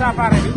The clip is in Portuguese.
sa appareil